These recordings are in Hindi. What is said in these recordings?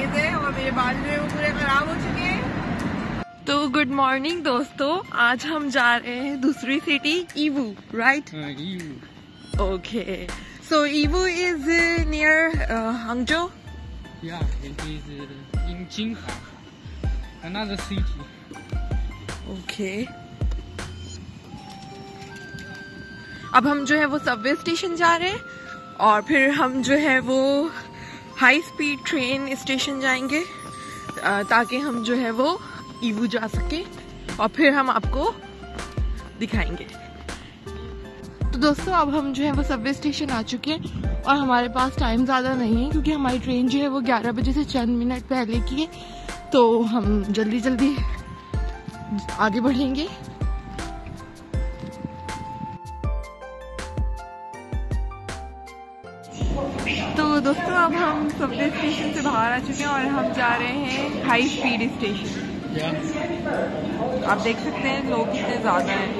तेज है और मेरे बाल जो है वो पूरे खराब हो चुके हैं। तो गुड मॉर्निंग दोस्तों आज हम जा रहे हैं दूसरी city Yiwu right okay so Yiwu is near Hangzhou Yeah, it is in Jinghai, another city. Okay अब हम जो है वो सबवे स्टेशन जा रहे हैं और फिर हम जो है वो हाई स्पीड ट्रेन स्टेशन जाएँगे ताकि हम जो है वो ईवू जा सके और फिर हम आपको दिखाएँगे। तो दोस्तों, अब हम जो है वो सबवे स्टेशन आ चुके हैं और हमारे पास टाइम ज़्यादा नहीं है क्योंकि हमारी ट्रेन जो है वो 11 बजे से चंद मिनट पहले की है तो हम जल्दी जल्दी आगे बढ़ेंगे। तो दोस्तों, अब हम सबवे स्टेशन से बाहर आ चुके हैं और हम जा रहे हैं हाई स्पीड स्टेशन आप देख सकते हैं, लोग कितने ज़्यादा हैं।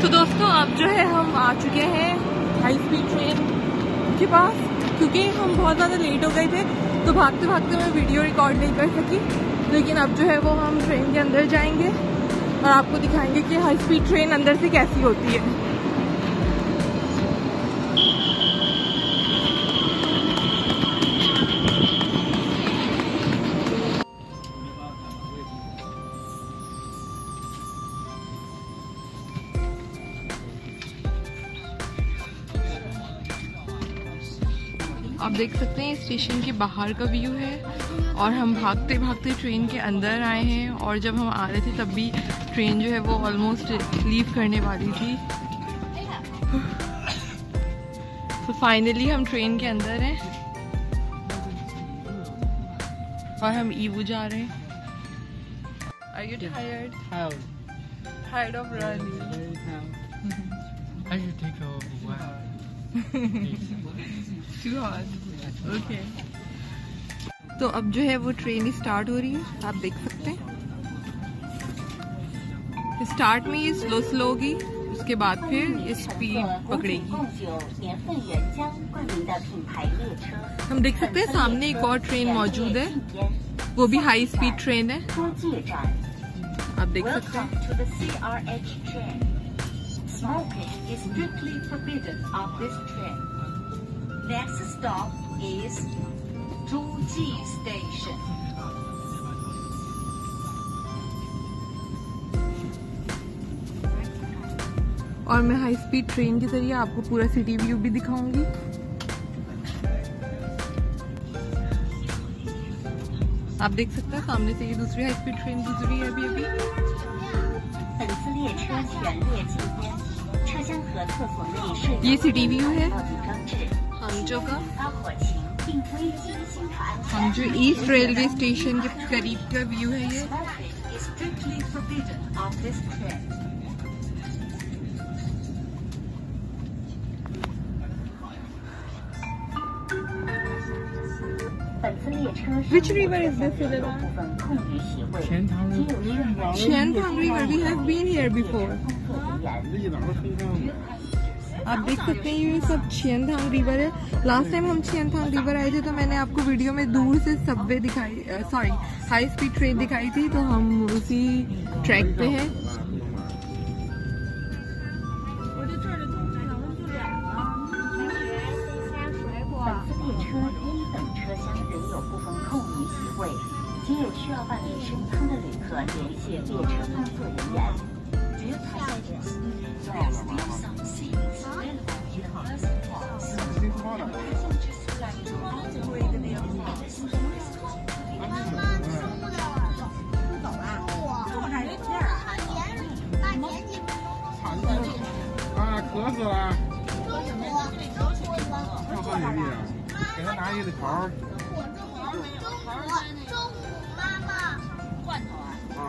तो दोस्तों, अब जो है हम आ चुके हैं हाई स्पीड ट्रेन के पास, क्योंकि हम बहुत ज़्यादा लेट हो गए थे तो भागते भागते मैं वीडियो रिकॉर्ड नहीं कर सकी। लेकिन अब जो है वो हम ट्रेन के अंदर जाएँगे और आपको दिखाएँगे कि हाई स्पीड ट्रेन अंदर से कैसी होती है। आप देख सकते हैं स्टेशन के बाहर का व्यू है। और हम भागते भागते ट्रेन के अंदर आए हैं और जब हम आ रहे थे तब भी ट्रेन जो है वो ऑलमोस्ट लीव करने वाली थी तो फाइनली हम ट्रेन के अंदर हैं और हम ईवू जा रहे हैं Are you tired? How? Tired of running? I should take a while. Too hot. Okay. तो अब जो है वो ट्रेन स्टार्ट हो रही है, आप देख सकते हैं। स्टार्ट में ये स्लो स्लो होगी, उसके बाद फिर ये स्पीड पकड़ेगी। हम देख सकते हैं, सामने एक और ट्रेन मौजूद है, वो भी हाई स्पीड ट्रेन है। आप देख सकते हैं। Smoking is strictly forbidden on this train. Next stop is Station. और मैं हाई स्पीड ट्रेन के ज़रिए आपको पूरा सिटी व्यू भी दिखाऊँगी। आप देख सकते हैं सामने से ये दूसरी हाई स्पीड ट्रेन गुजरी है अभी अभी। ये सिटी व्यू है। हमजो का हम जो ईस्ट रेलवे स्टेशन के करीब का व्यू है ये Which river is this river? Chen Tang River. We have been here before. आप देख सकते हैं, ये सब छियनथांग रिवर है। लास्ट टाइम हम छियनथांग रिवर आए थे तो मैंने आपको वीडियो में दूर से सबवे दिखाई सॉरी हाई स्पीड ट्रेन दिखाई थी तो हम उसी ट्रैक पे हैं। 要喝水啊？给他拿一个桃儿。啊，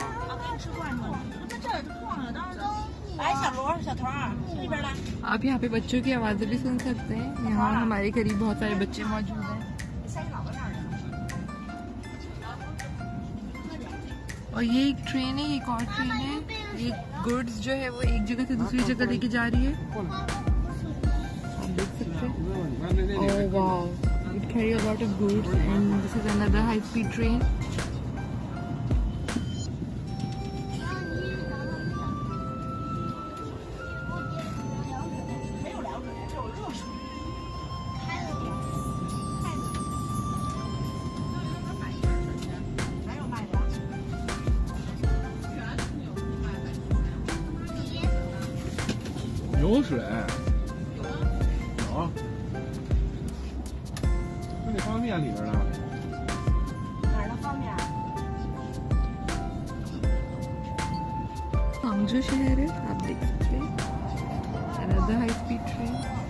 来，小罗，小童儿，这边来。 आप यहाँ पे बच्चों की आवाजें भी सुन सकते हैं यहाँ हमारे करीब बहुत सारे बच्चे मौजूद हैं और ये एक ट्रेन है ये एक और ट्रेन है ये गुड्स जो है वो एक जगह से दूसरी जगह लेके जा रही है Oh wow. It carries a lot of goods and this is another high-speed train. 流水。那方便面里边呢？哪儿的方便？광주시내를탑니 다. Another high speed train.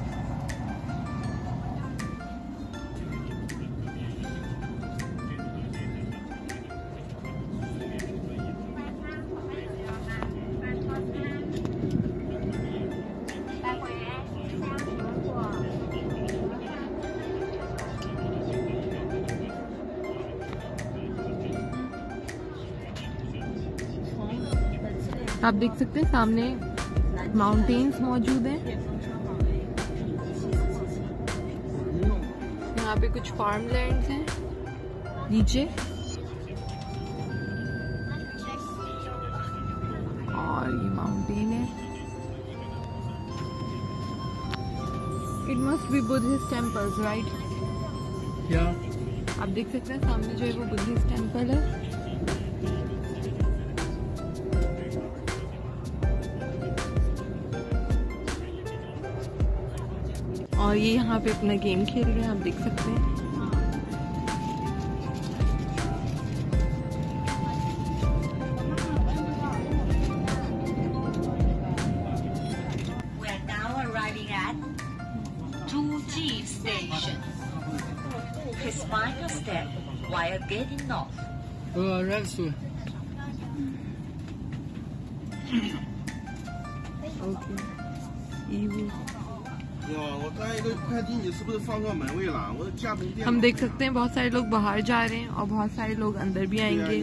देख सकते हैं सामने माउंटेन्स मौजूद हैं। यहाँ पे कुछ फार्म लैंड हैं। नीचे। और ये माउंटेन है। It must be Buddhist temples right क्या आप देख सकते हैं सामने जो है वो बुद्धिस्ट टेंपल है। और ये यहाँ पे अपना गेम खेल रहे हैं आप देख सकते हैं. Please mind step while getting off. 呃，right soon。हम देख सकते हैं बहुत सारे लोग बाहर जा रहे हैं और बहुत सारे लोग अंदर भी आएँगे।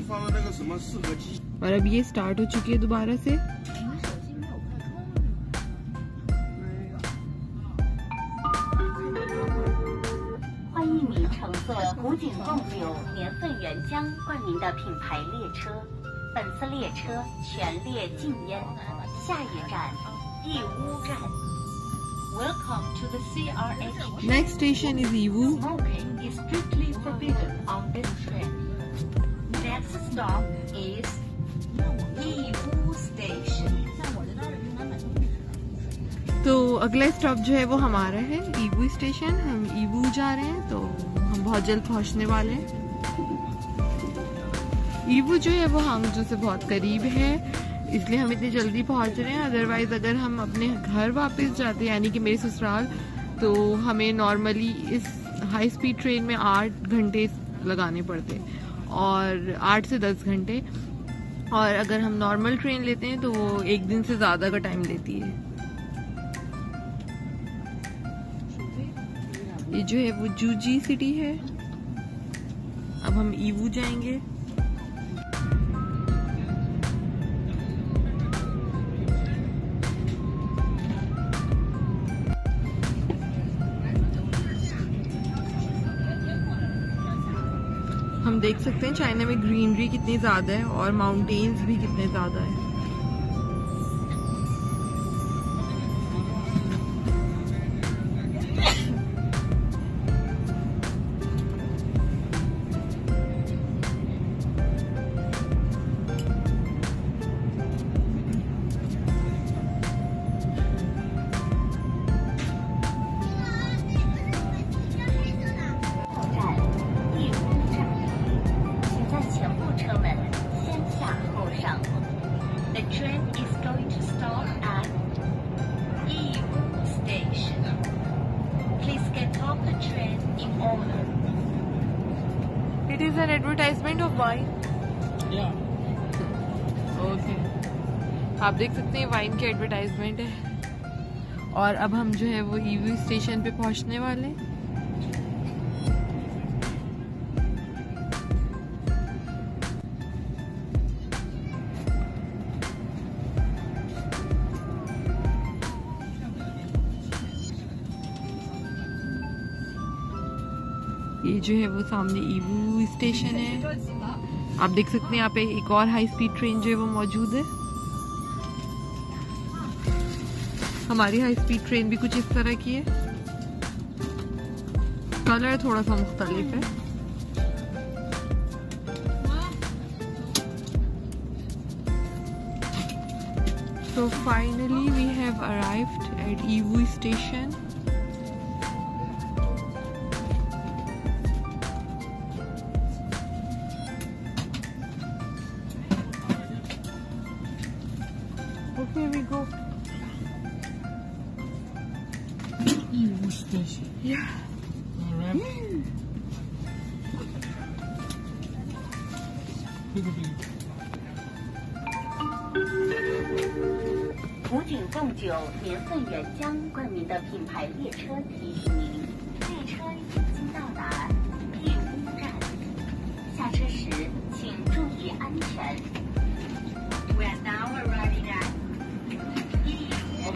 और अब ये स्टार्ट हो चुकी है दोबारा से। Welcome to the CRH. Next station is Yiwu Smoking is strictly forbidden on this train. Next stop is Yiwu Station. तो अगला स्टॉप जो है वो हमारा है ईवू स्टेशन हम ईवू जा रहे हैं तो हम बहुत जल्द पहुँचने वाले हैं ईवू जो है वो हांगजो से बहुत करीब है इसलिए हम इतनी जल्दी पहुँच रहे हैं। अदरवाइज़ अगर हम अपने घर वापस जाते, यानी कि मेरे ससुराल तो हमें नॉर्मली इस हाई स्पीड ट्रेन में आठ घंटे लगाने पड़ते और आठ से दस घंटे। और अगर हम नॉर्मल ट्रेन लेते हैं तो वो एक दिन से ज़्यादा का टाइम लेती है। ये जो है, वो जूजी सिटी है। अब हम ईवू जाएँगे। देख सकते हैं, चाइना में ग्रीनरी कितनी ज़्यादा है और माउंटेन्स भी कितने ज़्यादा है। आप देख सकते हैं वाइन की एडवर्टाइजमेंट है। और अब हम जो है वो ईवी स्टेशन पे पहुँचने वाले हैं। ये जो है वो सामने ईवू स्टेशन है। आप देख सकते हैं, यहाँ पे एक और हाई स्पीड ट्रेन जो है वो मौजूद है। हमारी हाई स्पीड ट्रेन भी कुछ इस तरह की है। कलर थोड़ा सा मुख्तलिफ़ है। तो finally we have arrived at Yiwu station 列车提醒您，列车已经到达义乌站，下车时请注意安全。We are now arriving at 义乌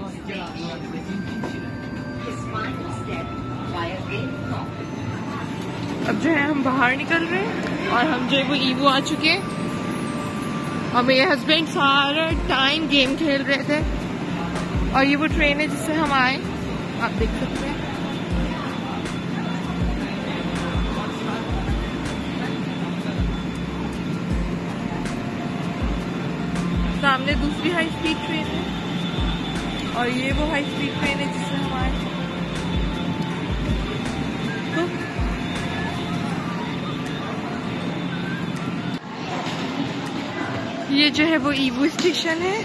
His final step via gate four. अब जो है हम बाहर निकल रहे हैं और हम जो है वो ईवो आ चुके हैं और मेरे हस्बैंड सारा टाइम गेम खेल रहे थे और ये वो ट्रेन है जिससे हम आए आप देख सकते हैं। सामने दूसरी हाई स्पीड ट्रेन है। और ये वो हाई स्पीड ट्रेन है जिसमें हम आए। तो ये जो है वो ईवो स्टेशन है,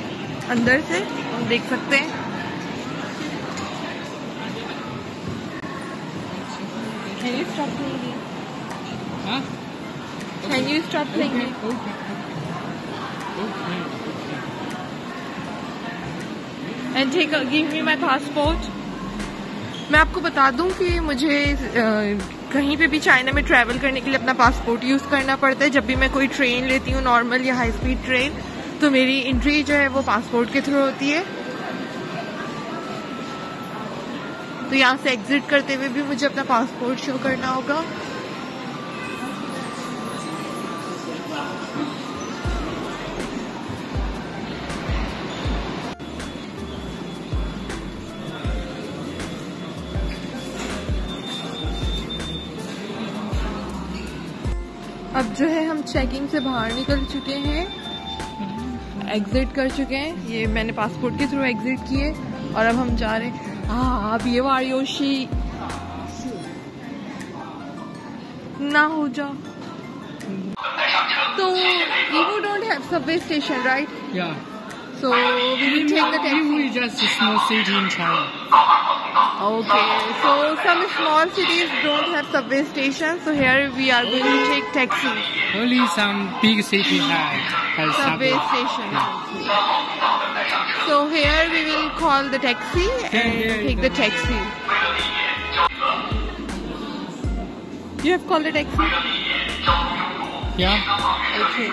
अंदर से, हम देख सकते हैं। Can you stop playing it? Huh? Can you stop playing Okay, it? okay. Okay, okay. And take a, give me my passport. मैं आपको बता दूँ कि मुझे अ, कहीं पे भी चाइना में ट्रैवल करने के लिए अपना पासपोर्ट यूज़ करना पड़ता है जब भी मैं कोई ट्रेन लेती हूँ नॉर्मल या हाई स्पीड ट्रेन तो मेरी एंट्री जो है वो पासपोर्ट के थ्रू होती है तो यहाँ से एग्जिट करते हुए भी मुझे अपना पासपोर्ट शो करना होगा। अब जो है, हम चेकिंग से बाहर निकल चुके हैं। एग्जिट कर चुके हैं। ये मैंने पासपोर्ट के थ्रू एग्जिट किए और अब हम जा रहे हैं। हाँ अब ये वारियोशी ना हो जा तो you don't have subway station right Yeah. so we will take the Yiwu taxi is just a small city in China. okay so some small cities don't have subway stations so here we are going to take taxi Only some big cities have, have subway subway. station. So here we will call the taxi and yeah, take the taxi. You have called the taxi? Yeah. Okay.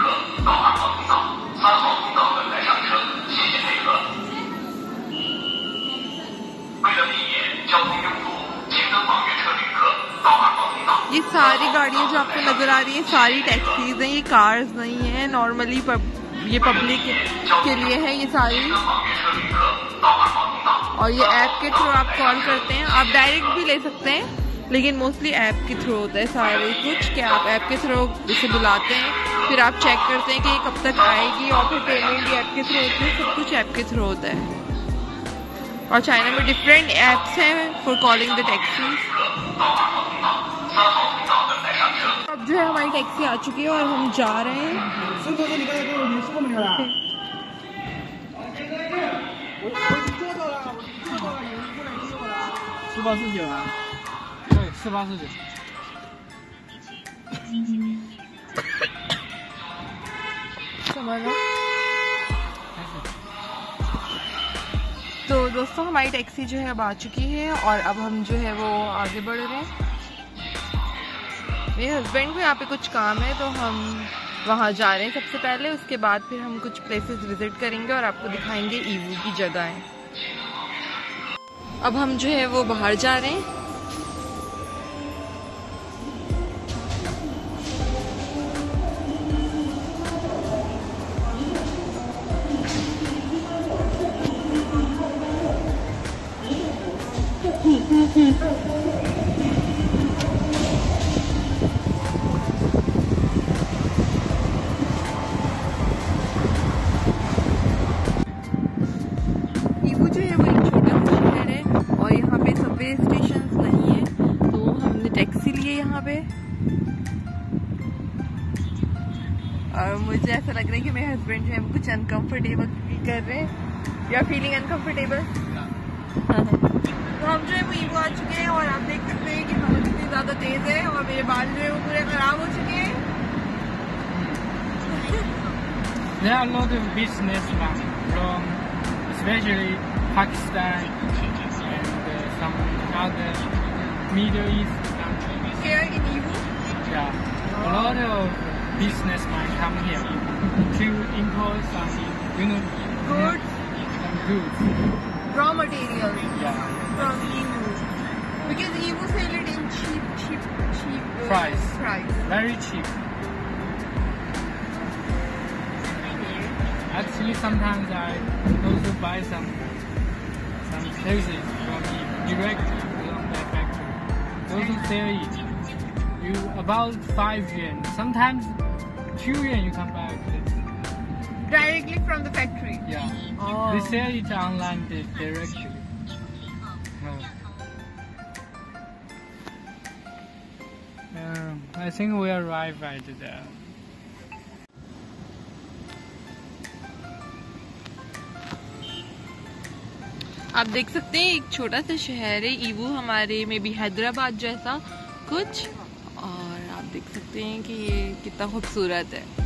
ये सारी गाड़ियाँ जो आपको नज़र आ रही हैं, सारी टैक्सीज हैं, ये कार्स नहीं है नॉर्मली ये पब्लिक के लिए है ये सारी। और ये ऐप के थ्रू आप कॉल करते हैं, आप डायरेक्ट भी ले सकते हैं, लेकिन मोस्टली ऐप के थ्रू होता है सारे कुछ, कि आप ऐप के थ्रू इसे बुलाते हैं, फिर आप चेक करते हैं कि ये कब तक आएगी, और फिर पेमेंट भी ऐप के थ्रू होती है, सब कुछ ऐप के थ्रू होता है। और चाइना में डिफरेंट ऐप्स हैं फॉर कॉलिंग द टैक्सी अब जो है हमारी टैक्सी आ चुकी है और हम जा रहे हैं। समझ तो दोस्तों, हमारी टैक्सी जो है अब आ चुकी है और अब हम जो है वो आगे बढ़ रहे हैं। मेरे हस्बैंड को यहाँ पे कुछ काम है तो हम वहाँ जा रहे हैं सबसे पहले। उसके बाद फिर हम कुछ प्लेसेस विज़िट करेंगे और आपको दिखाएँगे ईवू की जगह। अब हम जो है वो बाहर जा रहे हैं। हस्बैंड जो है वो कुछ अनकंफर्टेबल फील कर रहे हैं यू आर फीलिंग अनकंफर्टेबल तो हम जो है वो ईवो आ चुके हैं और आप देख सकते हैं कि हवा कितनी ज़्यादा तेज़ है और मेरे बाल जो है वो पूरे ख़राब हो चुके हैं There are a lot of businessmen from especially Pakistan and uh, some other Middle East countries. here in Evo. Yeah, a lot of businessmen come here to import some, you know, Goods, some goods. raw materials Yeah, from Evo. Because Evo sell it in cheap, cheap, cheap uh, Price. price. very cheap. Actually, sometimes I also buy some some clothes from here directly from the factory. Also sell it. You about five yuan. Sometimes two yuan you can buy. Directly from the factory. Yeah. Oh. They sell it online di- directly. No. Um, I think we arrive right there. आप देख सकते हैं एक छोटा सा शहर है ईवू हमारे में भी हैदराबाद जैसा कुछ और आप देख सकते हैं कि ये कितना खूबसूरत है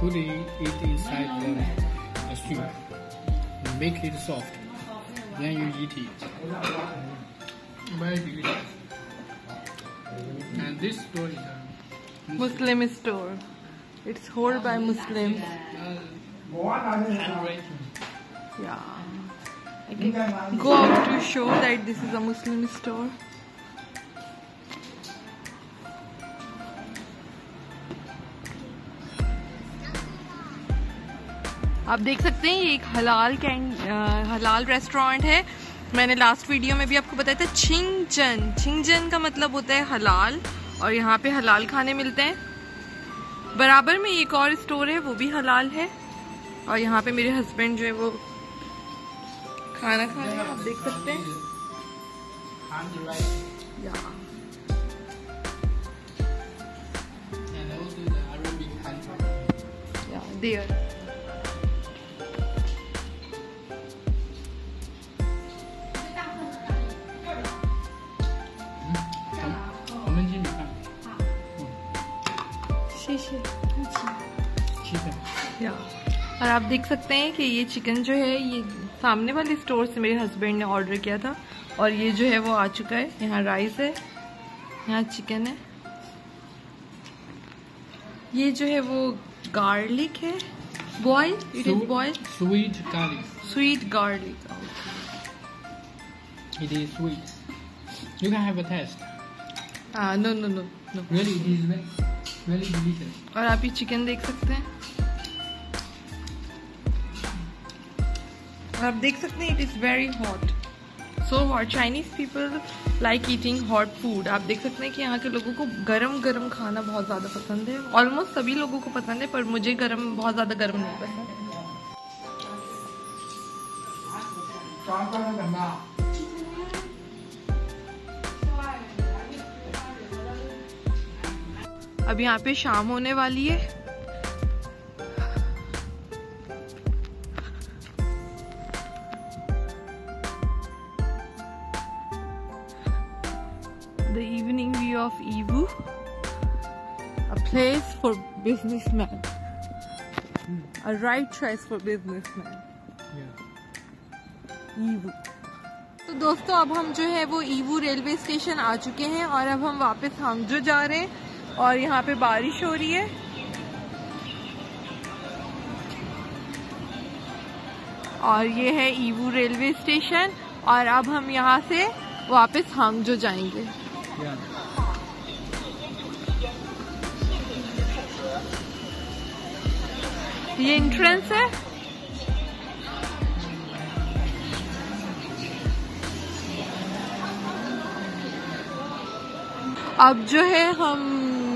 Put it, inside the, soup. Make it soft. Then you eat it. Very delicious. And this store is a Muslim store. It's held by Muslims. Yeah. I can go out to show that this is a Muslim store. आप देख सकते हैं, ये एक हलाल कैंड हलाल रेस्टोरेंट है। मैंने लास्ट वीडियो में भी आपको बताया था छिंगजन छिंगजन का मतलब होता है हलाल, और यहाँ पे हलाल खाने मिलते हैं। बराबर में एक और स्टोर है, वो भी हलाल है। और यहाँ पे मेरे हस्बैंड जो है, वो खाना खा रहे हैं, आप देख सकते हैं. या And also या। और आप देख सकते हैं कि ये चिकन जो है ये सामने वाले स्टोर से मेरे हस्बैंड ने ऑर्डर किया था और ये जो है वो आ चुका है। यहाँ राइस है यहाँ चिकन है। ये जो है वो गार्लिक है। Boil it is boil Sweet garlic. Sweet garlic It is sweet. You can have a taste. No no no no Really, it is very, very delicious. और आप ये चिकन देख सकते हैं। और आप देख सकते हैं it is very hot so hot Chinese people like eating hot food आप देख सकते हैं कि यहाँ के लोगों को गरम गरम खाना बहुत ज़्यादा पसंद है। ऑलमोस्ट सभी लोगों को पसंद है, पर मुझे गरम, बहुत ज़्यादा गरम नहीं पसंद अब यहाँ पे शाम होने वाली है। view of Ibu, a place for businessmen, mm. a right choice for businessmen. Yeah. Ibu. तो दोस्तों अब हम जो है वो ईवू रेलवे स्टेशन आ चुके हैं और अब हम वापस हांगजो जा रहे हैं और यहाँ पे बारिश हो रही है और ये है ईवू रेलवे स्टेशन और अब हम यहाँ से वापस हांगजो जाएँगे yeah. ये इंट्रेंस है अब जो है, हम,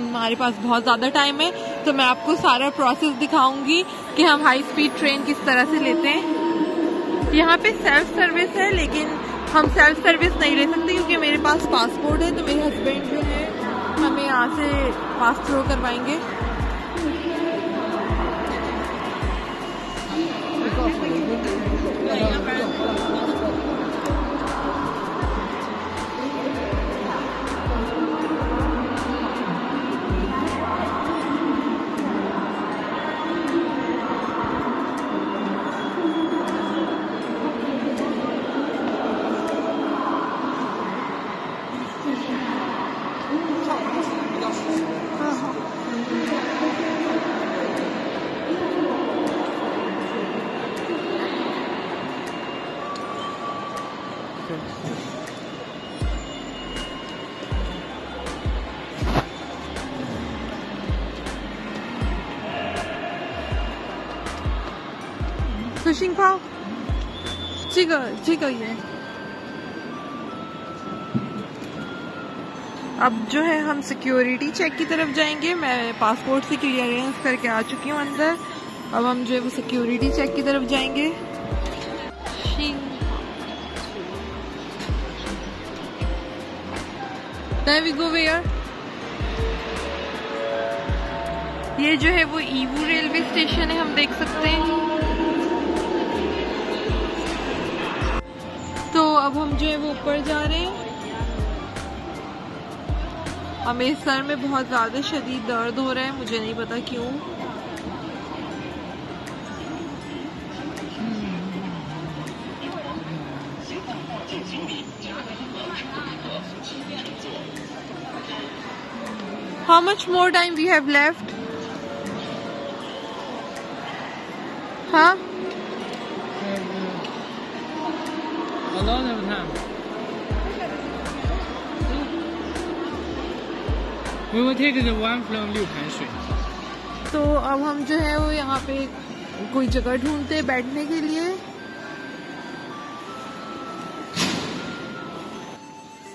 हमारे पास बहुत ज़्यादा टाइम है तो मैं आपको सारा प्रोसेस दिखाऊँगी कि हम हाई स्पीड ट्रेन किस तरह से लेते हैं। यहाँ पे सेल्फ सर्विस है, लेकिन हम सेल्फ सर्विस नहीं ले सकते क्योंकि मेरे पास पासपोर्ट है तो मेरे हस्बैंड जो है, हमें यहाँ से पास थ्रो करवाएँगे। 告诉我一要不然这个这个也。अब जो है हम सिक्योरिटी चेक की तरफ जाएंगे मैं पासपोर्ट से क्लियरेंस करके आ चुकी हूँ अंदर अब हम जो है वो सिक्योरिटी चेक की तरफ जाएंगे Then we go where? ये जो है वो ईवू रेलवे स्टेशन है हम देख सकते हैं अब हम जो है वो ऊपर जा रहे हैं मेरे सर में बहुत ज़्यादा शदीद दर्द हो रहा है, मुझे नहीं पता क्यों How much more time we have left? Huh? alone of time. We will take the one from Liu Pan Shui. तो अब हम जो है वो यहाँ पे कोई जगह ढूंढते हैं बैठने के लिए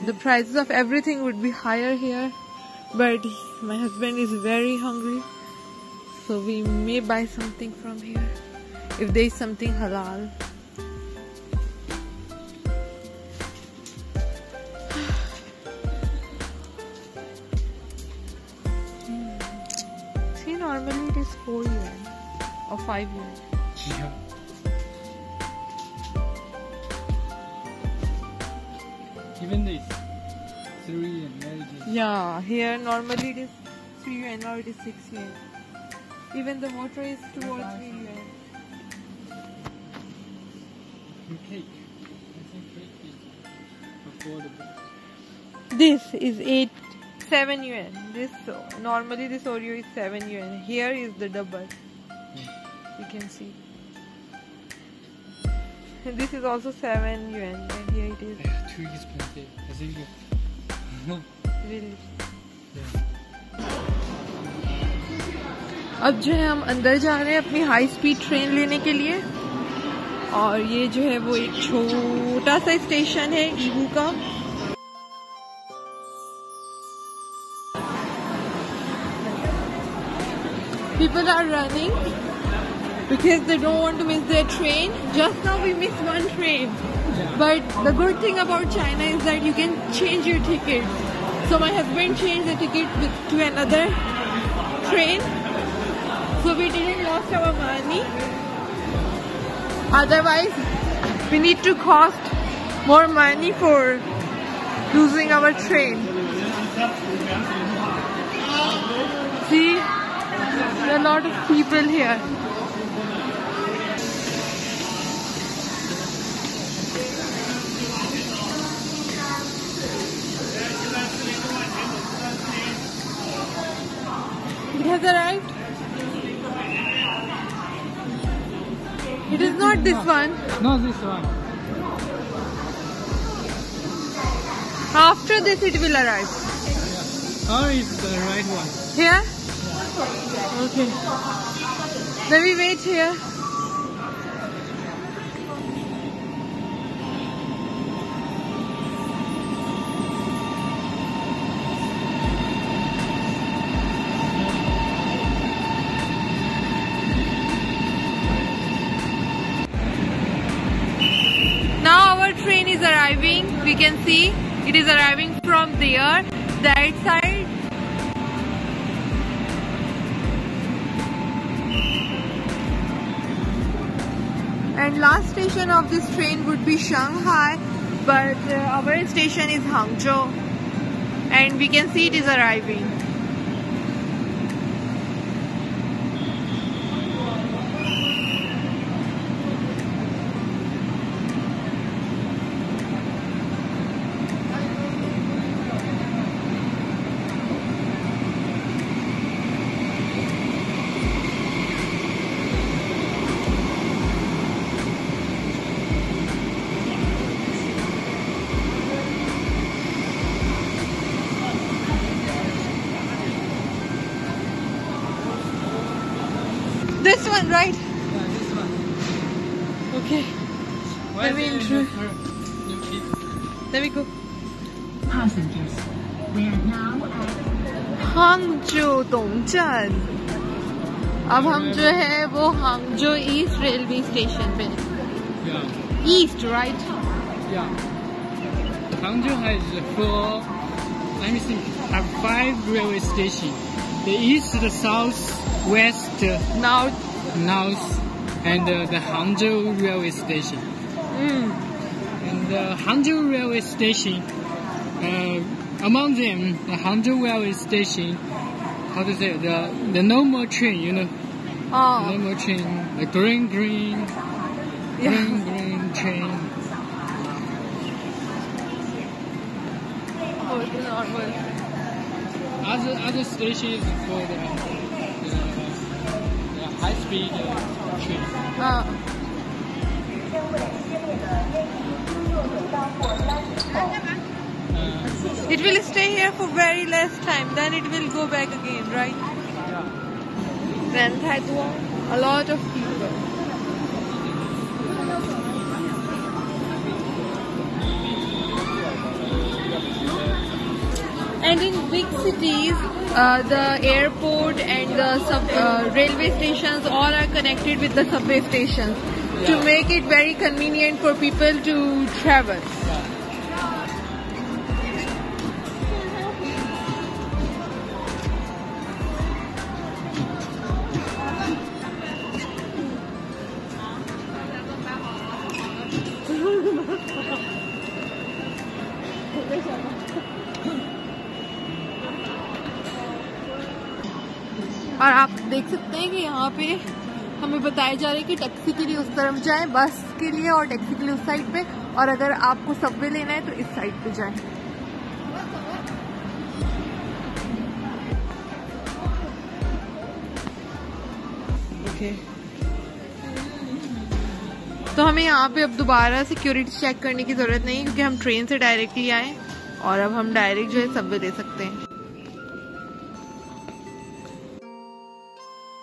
The prices of everything would be higher here, but my husband is very hungry, so we may buy something from here if there is something halal. Or 5 years? Yeah. Even this three and is Yeah, here normally it is 3 yuan, now it is 6 years. Even the water is 2 or 3 years. cake. I think cake is affordable. This is 8, 7 yuan. This normally this Oreo is 7 yuan. Here is the double. You can see. This is also 7 yuan, and here it is Yeah, too expensive. I think. it- really. yeah. अब जो है हम अंदर जा रहे हैं अपनी हाई स्पीड ट्रेन लेने के लिए और ये जो है वो एक छोटा सा स्टेशन है ईवू का People are running because they don't want to miss their train. Just now we missed one train. But the good thing about China is that you can change your ticket. So my husband changed the ticket with, to another train. So we didn't lost our money. Otherwise, we need to cost more money for losing our train. See, there are a lot of people here. Has arrived. It is not this one. Not this one. After this, it will arrive. Oh, it's the right one. Here? Okay. Then we wait here. Now our train is arriving. We can see it is arriving from there, that side. And last station of this train would be Shanghai, but uh, our station is Hangzhou. And we can see it is arriving. हांगजो दोंगचन अब हम जो है वो हांगजो ईस्ट रेलवे स्टेशन पे Yeah. East right Yeah. Hangzhou has four, let me see, have five railway stations. The east, the south, west, now north, and uh, the Hangzhou railway station. And the Hangzhou railway station, uh, among them, the Hangzhou railway station, how to say the the normal are you know. Oh. Normal more tree. The green green green yeah. green tree. Other other stations for the, the, the high speed uh, tree. Oh. Uh. It will stay here for very less time, then it will go back again, right? Then that one, a lot of people. And in big cities, uh, the airport and the sub, uh, railway stations all are connected with the subway stations to make it very convenient for people to travel. और देख सकते हैं कि यहाँ पे हमें बताया जा रहा है कि टैक्सी के लिए उस तरफ़ जाएँ बस के लिए और टैक्सी के लिए उस साइड पे। और अगर आपको सबवे लेना है तो इस साइड पे जाएँ। ओके तो हमें यहाँ पे अब दोबारा सिक्योरिटी चेक करने की ज़रूरत नहीं क्योंकि हम ट्रेन से डायरेक्टली आए और अब हम डायरेक्ट जो है सबवे दे सकते हैं।